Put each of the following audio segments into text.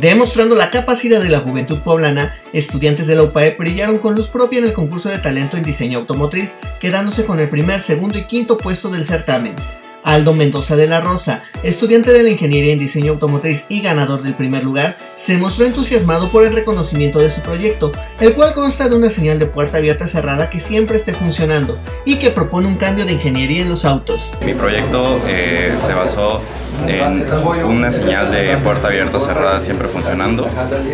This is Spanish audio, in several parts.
Demostrando la capacidad de la juventud poblana, estudiantes de la UPAE brillaron con luz propia en el concurso de talento en diseño automotriz, quedándose con el primer, segundo y quinto puesto del certamen. Aldo Mendoza de la Rosa, estudiante de la Ingeniería en Diseño Automotriz y ganador del primer lugar, se mostró entusiasmado por el reconocimiento de su proyecto, el cual consta de una señal de puerta abierta cerrada que siempre esté funcionando y que propone un cambio de ingeniería en los autos. Mi proyecto eh, se basó en una señal de puerta abierta cerrada siempre funcionando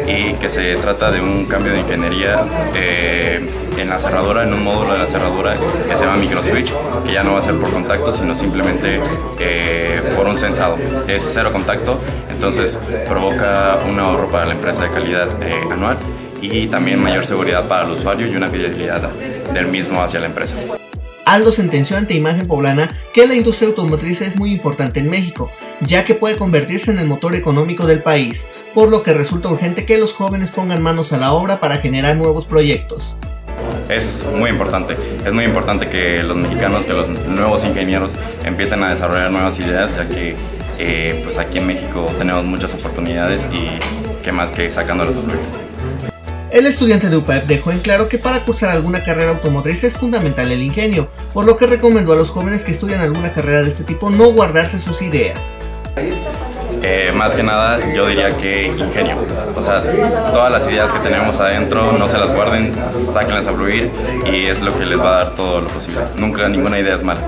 y que se trata de un cambio de ingeniería eh, en la cerradura, en un módulo de la cerradura que se llama microswitch, que ya no va a ser por contacto, sino simplemente eh, por un sensado. Es cero contacto, entonces provoca un ahorro para la empresa de calidad eh, anual y también mayor seguridad para el usuario y una fidelidad del mismo hacia la empresa. Aldo sentenció ante Imagen Poblana que la industria automotriz es muy importante en México, ya que puede convertirse en el motor económico del país, por lo que resulta urgente que los jóvenes pongan manos a la obra para generar nuevos proyectos es muy importante. Es muy importante que los mexicanos, que los nuevos ingenieros empiecen a desarrollar nuevas ideas, ya que eh, pues aquí en México tenemos muchas oportunidades y qué más que sacándolas a fluir. El estudiante de UPAEP dejó en claro que para cursar alguna carrera automotriz es fundamental el ingenio, por lo que recomendó a los jóvenes que estudian alguna carrera de este tipo no guardarse sus ideas. Eh, más que nada yo diría que ingenio. O sea, todas las ideas que tenemos adentro no se las guarden, sáquenlas a fluir y es lo que les va a dar todo lo posible. Nunca ninguna idea es mala.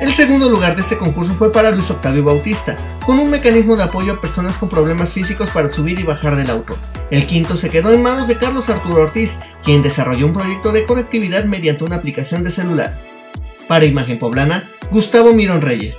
El segundo lugar de este concurso fue para Luis Octavio Bautista, con un mecanismo de apoyo a personas con problemas físicos para subir y bajar del auto. El quinto se quedó en manos de Carlos Arturo Ortiz, quien desarrolló un proyecto de conectividad mediante una aplicación de celular. Para Imagen Poblana, Gustavo Mirón Reyes.